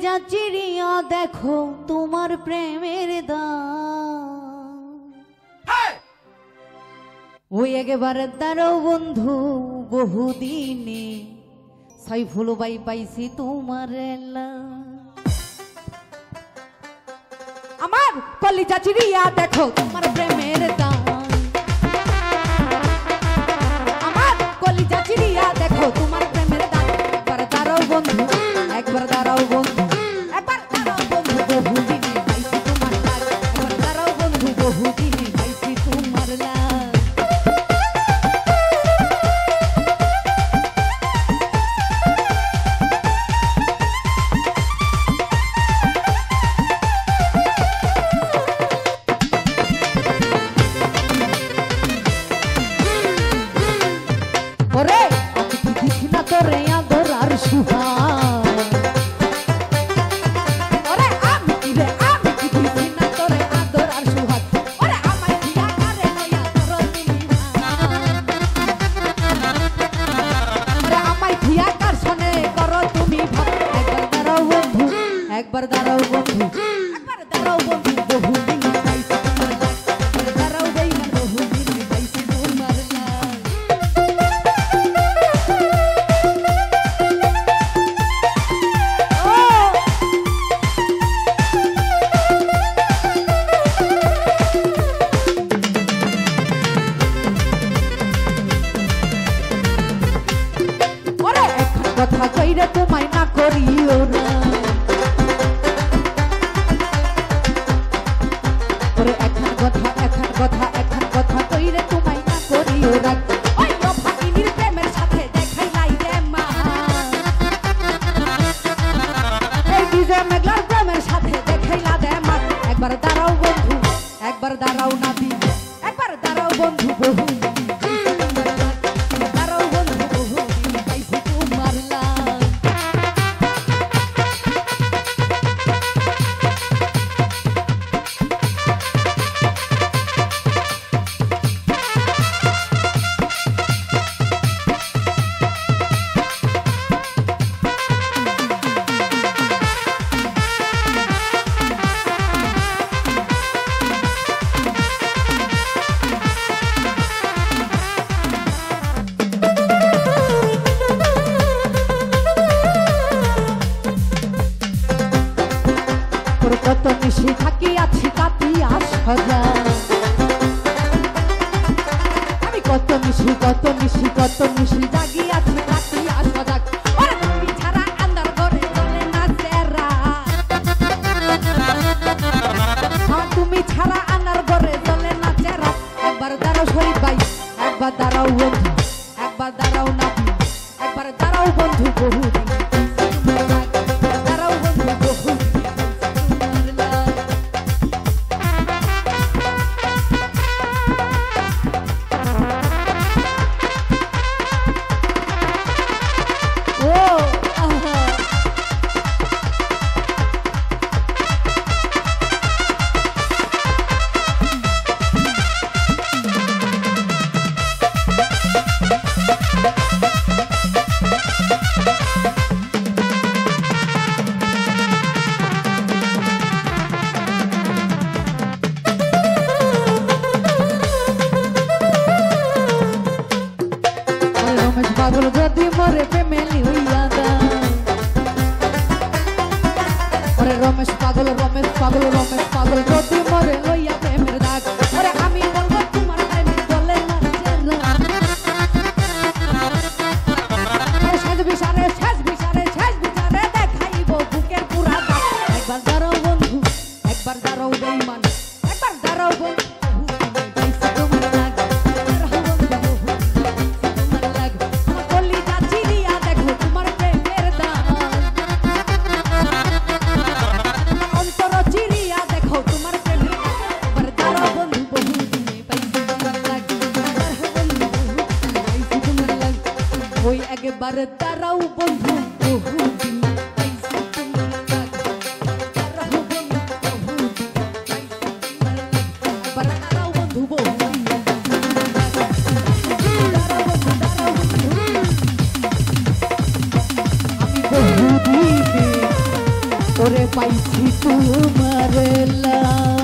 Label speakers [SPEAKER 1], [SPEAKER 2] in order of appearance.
[SPEAKER 1] চিড়িয়া দেখো তোমার প্রেমের ওই একেবারে তারও বন্ধু বহুদিনে সাইফুল বাই পাইছি তোমার আমার কলিজা চিড়িয়া দেখো তোমার প্রেমের দাম। আমার কলিজা চিড়িয়া দেখো তোমার প্রেমের দাম। একবার দাঁড়াও বন্ধু একবার দাঁড়াও একবার দাঁড়াও বন্ধু একবার দাঁড়াও বন্ধু বহুদিন কইরে তোমায় না করিও না। কথা এখন কথা এখন কথা কত মিশি থাকি আছি কাতিয়া সজা। আমি কত মিশি কত মিশি কত মিশি জাগি আছি কাতিয়া সজা। হ্যাঁ, তুমি ছাড়া আনার ঘরে চলে না চেরা। একবার দাঁড়াও শরীফ ভাই একবার দাঁড়াও বন্ধু একবার দাঁড়াও না একবার দাঁড়াও বন্ধু বহুদিন। প্রেমেলি হইয়া যায় ওরে রমেশ পাগল রমেশ পাগল রমেশ পাগল যদি মরে লইয়া বন্ধু আমি বহুদিনে তোরে পাইছি তোমার লাগ